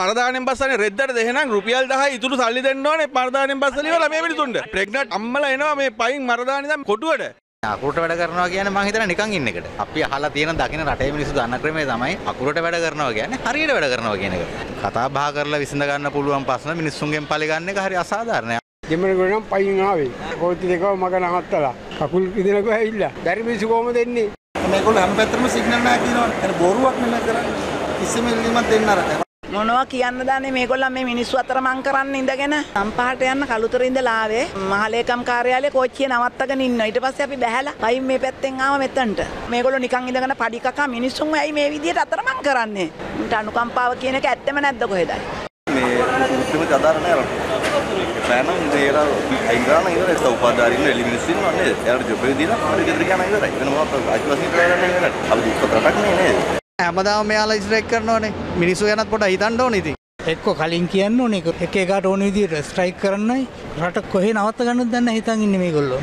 මරදානෙන් බස්සනේ රෙද්දට දෙහෙනම් රුපියල් 10 ඉතුරු සල්ලි දෙන්න ඕනේ මරදානෙන් බස්සලා ඉවරලා මේ මිනිතුන්ට ප්‍රෙග්නන්ට් අම්මලා එනවා මේ පයින් මරදානේ දැන් කොටුවට අකුරට වැඩ කරනවා කියන්නේ මං හිතන නිකන් ඉන්න එකට. අපි අහලා තියෙන දකින රටේ මිනිස්සු දන්න ක්‍රමය තමයි අකුරට වැඩ කරනවා කියන්නේ හරියට වැඩ කරනවා කියන එක. කතා බහ කරලා විසඳ ගන්න පුළුවන් ප්‍රශ්න මිනිස්සුන්ගෙන් පරිගන්න එක හරි අසාධාරණයි. දෙමනකොට නම් පයින් ආවේ. කෝච්චි දෙකව මග නවත්තලා. කකුල් ඉදලක ඇවිල්ලා. බැරි මිනිස්සු කොහමද එන්නේ? මේගොල්ලෝ හැම පැත්තටම සිග්නල් නැහැ කියනවා. ඒක බොරුවක් නෙමෙයි කරන්නේ. කිසිම ඉල්ලීමක් දෙන්න අර. මොනවා කියන්න දන්නේ? මේගොල්ලන් මේ මිනිස්සු අතර මං කරන්න ඉඳගෙන. සම්පාට යන්න කළුතර ඉඳලා ආවේ. මහලේකම් කාර්යාලයේ කෝච්චිය නවත්තගෙන ඉන්න. ඊට පස්සේ අපි බැහැලා පයින් මේ පැත්තෙන් ආව මෙතනට. මේගොල්ලෝ නිකන් ඉඳගෙන පඩි කකා මිනිස්සුන් ඇයි මේ විදියට අතරමං කරන්නේ? උන්ට අනුකම්පාව කියන එක ඇත්තම නැද්ද කොහෙදයි? මේ මුස්ලිම කතාර නෑ පෑනම් දේලා අයිගාන ඉවරයි සෞපාදාරින්න එලි මිනිස්සු ඉන්නවා නේද? එයාට ජොබ් එක දීලා හරි ගෙදර යන ඉවරයි. වෙන මොකක්ද අයිතිවාසිකම් කරන්නේ නේද? අපි දුක්ඛ රටක් නේ නේද? හැමදාම මෙයාලා ස්ට්‍රයික් කරනවානේ. මිනිස්සු ගැනත් පොඩ්ඩක් හිතන්න ඕනේ ඉතින්. එක්ක කලින් කියන්න ඕනේ එක එකාට ඕන විදිහට ස්ට්‍රයික් කරන්නයි රට කොහේ නවත්ත ගන්නද දන්නේ හිතන් ඉන්නේ මේගොල්ලෝ